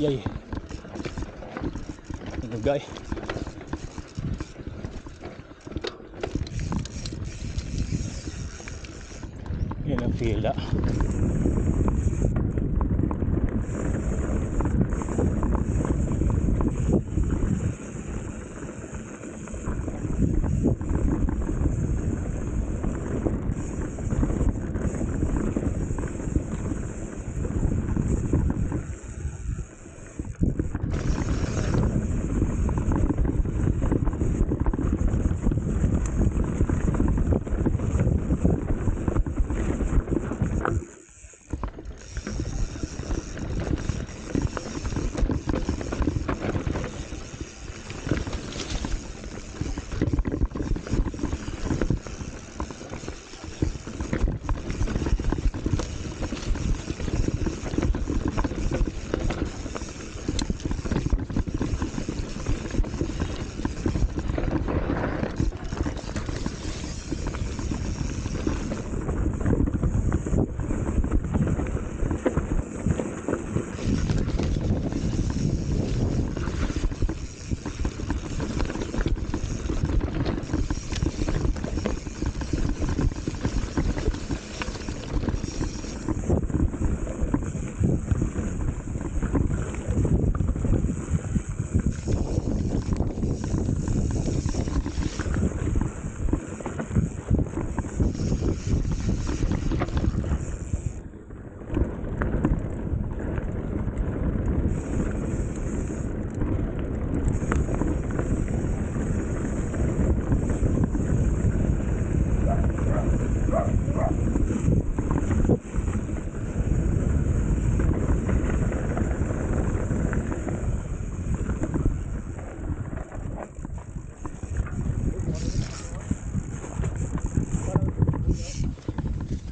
dây mình gãy phiền fiilde.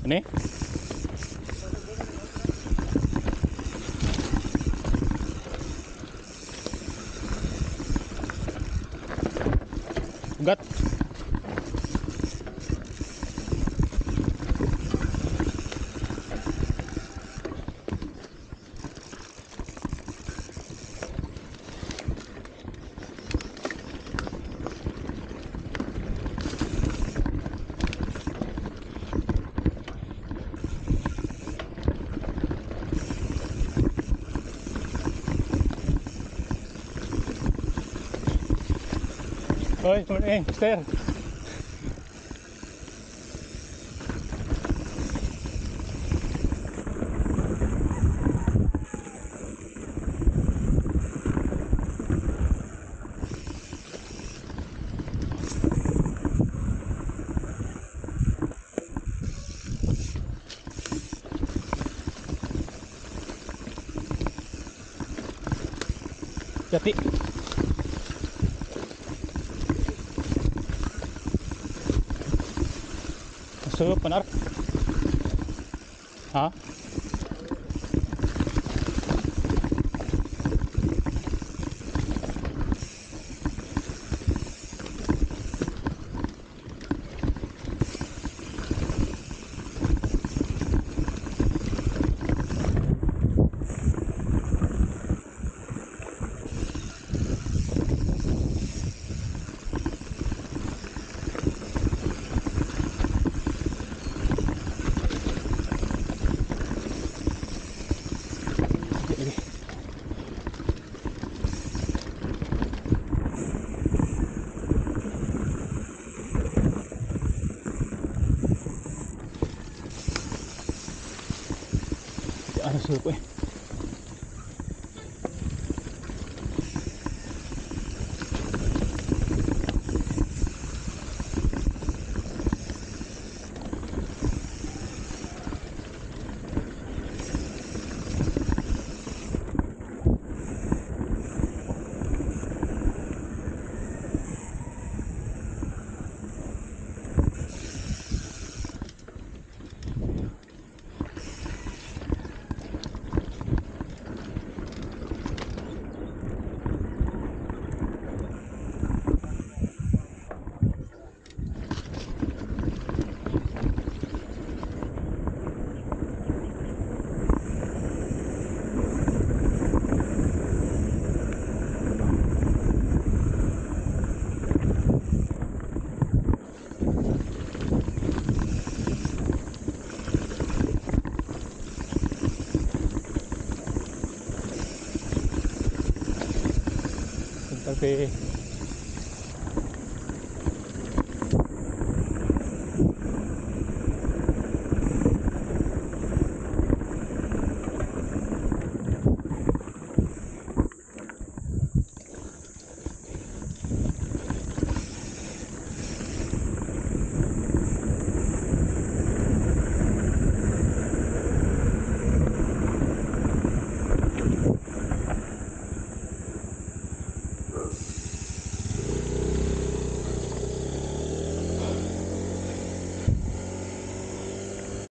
अपने। गत। Ugat. Hoy, eh, sir. Jati. சிவப்பனார் ஆ Sự 贵 OK